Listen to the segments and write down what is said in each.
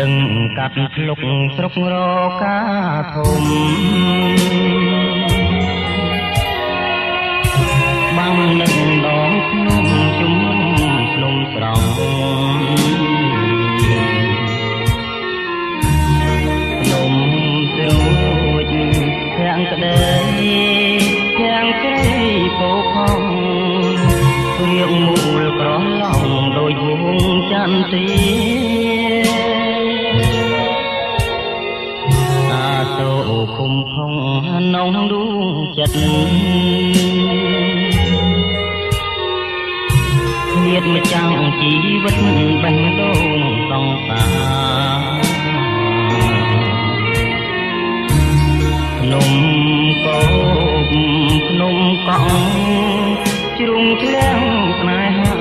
ដឹងកាត់ភ្លុកស្រុករកាធំបាំងនឹងដងភ្នំជុំភ្នំស្រង់ភ្នំស្រួចទាំងក្តីទាំងស្រីពោផងរៀបមូលក្រឡងដោយវងចន្ទាអា តោគុំខំនងដួងចិត្តញាតម្ចាំងជីវិតបេះដូងសង្សារភ្នំកោបភ្នំកង់ជ្រុងឃ្លាំងស្នេហា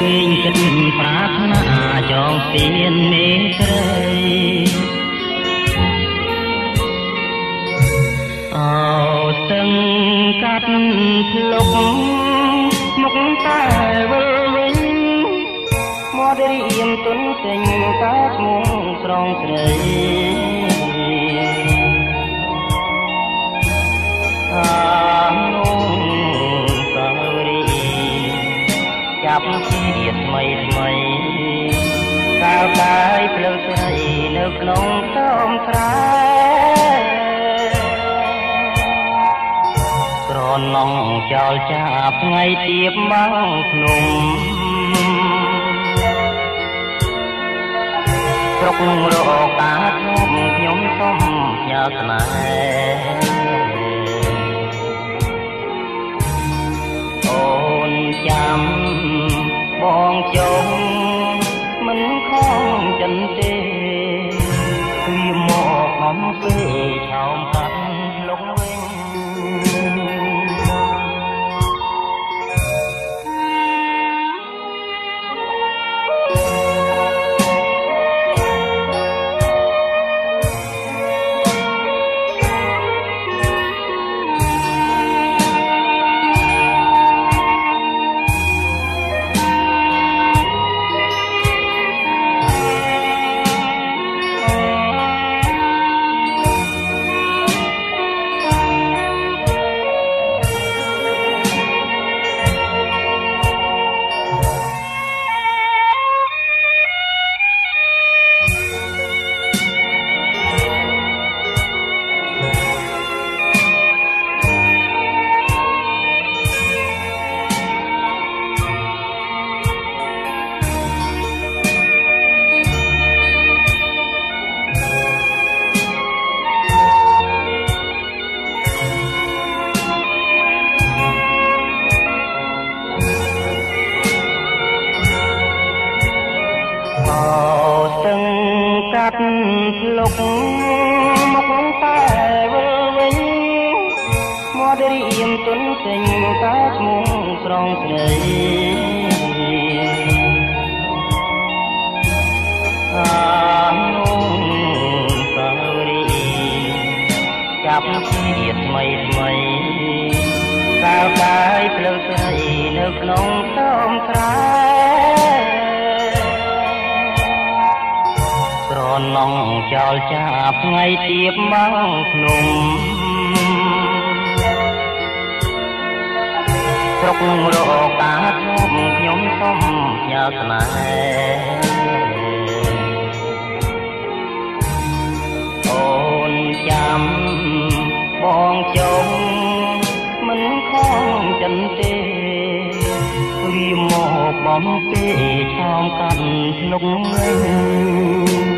គេងគិតប្រាថ្នាចងស្ពានមេត្រី ស្ទឹងកាត់ភ្លុកមុខតែវិលវិញមករៀមទុនចេញតាឈ្មោះស្រងស្រីអាចាប់ជាថ្មីថ្មីកាលកាយភ្លើងស្រីនៅក្នុងតោមស្រែ ក្រណងចោលចាប់ថ្ងៃទៀបមកភ្នំស្រុករកកាធំខ្ញុំសុំផ្ញើស្នេហ៍អូនចាំបងចុងមិនខំចិនទេវាមកអំពេលឆោមកាត់ កាត់ភ្លុកមកតែវិលវិញមករៀមទុនចេញតាឈ្មោះស្រងស្រីអានោះសារីចាប់ជាថ្មីថ្មីកាលកាយភ្លើងស្រីនៅក្នុងតោមស្រែ ណងចោលចាប់ថ្ងៃទៀបមកភ្នំស្រុករកកាធំខ្ញុំសុំផ្ញើស្នេហ៍អូនចាំបងចុងមិនខំចិនទេវាមកបំពេឆោមកាន់ភ្លុកវិញ